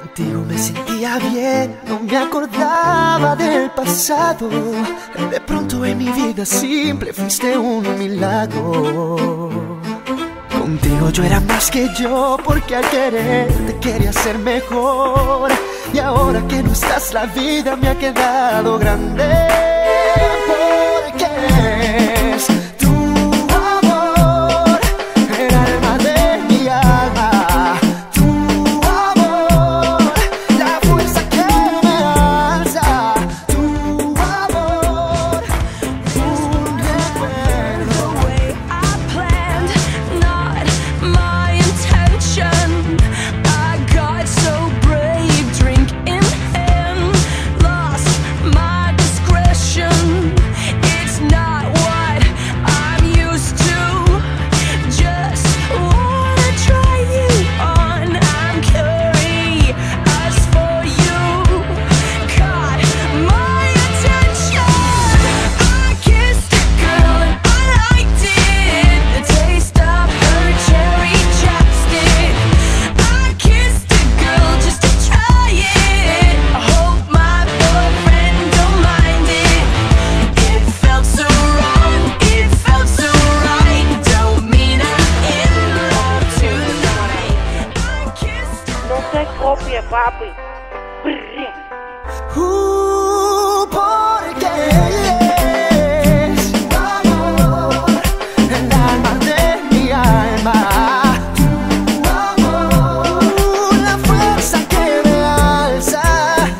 Contigo me sentía bien, no me acordaba del pasado. De pronto en mi vida simple fuiste un milagro. Contigo yo era más que yo, porque al querer te quería ser mejor. Y ahora que no estás, la vida me ha quedado grande. Porque es amor el alma de mi alma, amor, la fuerza que me alza,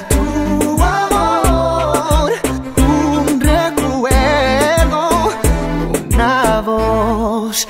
tu amor, un recuerdo, una voz.